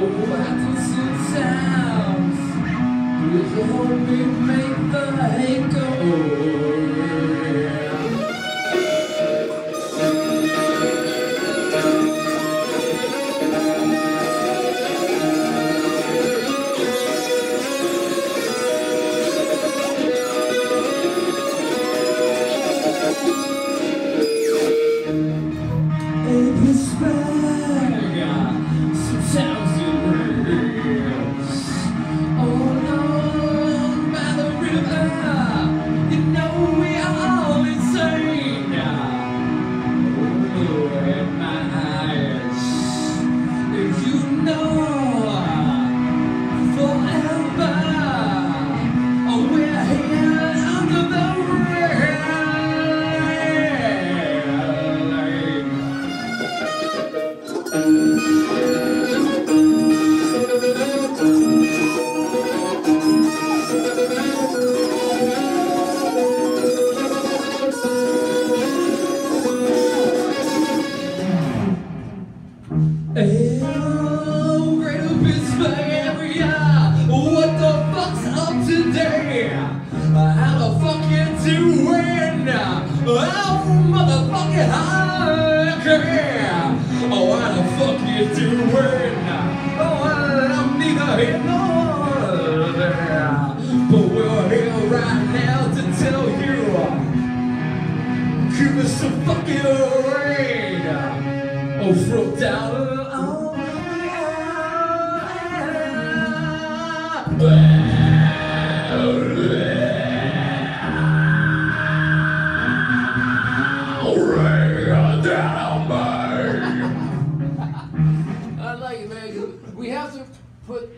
What is Please hope we make the hate? Oh, motherfucking high. Oh, what the fuck you doing? Oh, I'm neither here nor there. But we're here right now to tell you Give us some fucking rain. Oh, from down I like it, man. We have to put.